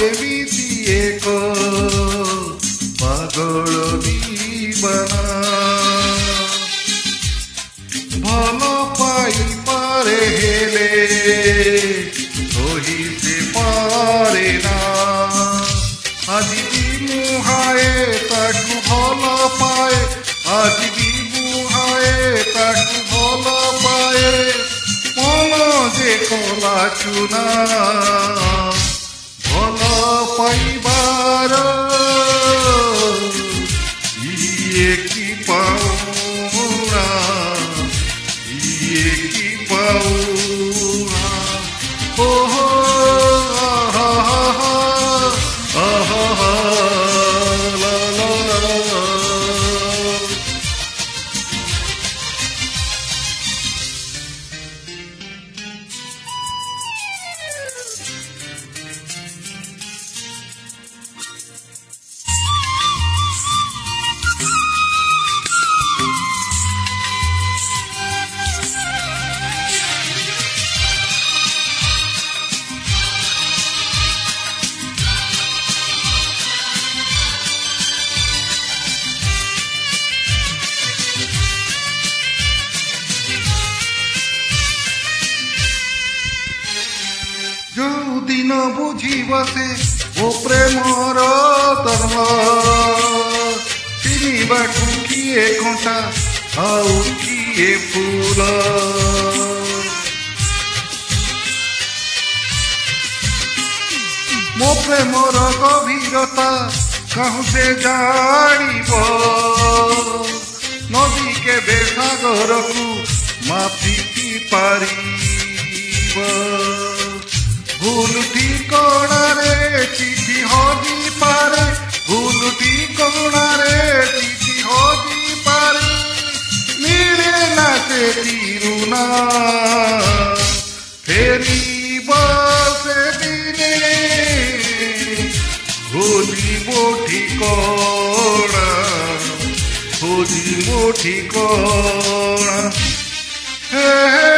এমিতিয়েকো পাগল দিবানা ভালো পাই পারে হেলে সহিতে বাজবি বুহায়ে, তাক ভোলা পায়ে, মন যে কলা চুনা। ভোলা পাইবার ইয়ে কি পাওনা ইয়ে কি পাওনা। ଯୋଉଦିନ ବୁଝିବ ସେ ଓ ପ୍ରେମର ଧର୍ମ ଚିହ୍ନିବାକୁ କିଏ କଣ୍ଟା ଆଉ କିଏ ଫୁଲ ମୋ ପ୍ରେମର ଗଭୀରତା କାହୁଁ ସେ ଜାଣିବ ନଦୀ କେବେ ସାଗରକୁ ମାପିକି ପାରିବ ভুল ঠিকারে চিঠি হদি পারে ভুল ঠিকারে চিঠি হদি পারে নীলে নাচে তিরুনা ফেরি বসে দিনে ভুলিব ঠিকানা ভুলিব ঠিকানা হ্যাঁ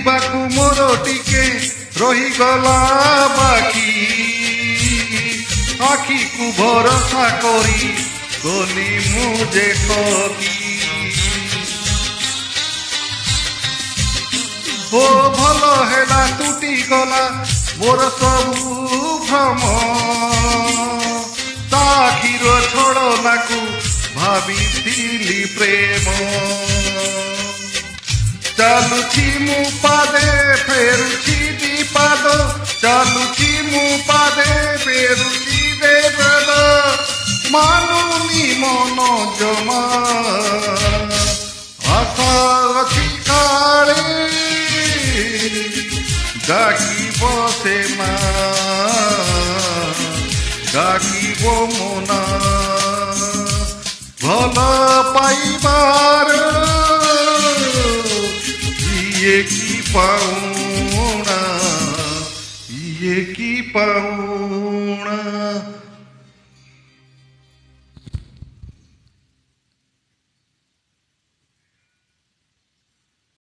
ବୁଝିବାକୁ ମୋର ଟିକେ ରହିଗଲା ବାକି ଆଖିକୁ ଭରସା କରି ଗଲି ମୁଁ ଯେ ଠକି ଓ ଭଲ ହେଲା ତୁଟି ଗଲା ମୋର ସବୁ ଭ୍ରମ ତା କ୍ଷୀର ଛଡ଼ନାକୁ ଭାବିଥିଲି ପ୍ରେମ ચાલુથી પાદે ફેરુથી દીપાદો ચાલુથી પાદે ફેરુથી દેવદ માનુની મનો જમા আশারথী কালে ডাকিব সে মা ডাকিব মোনা ভালো পাইবার pauna, e equipa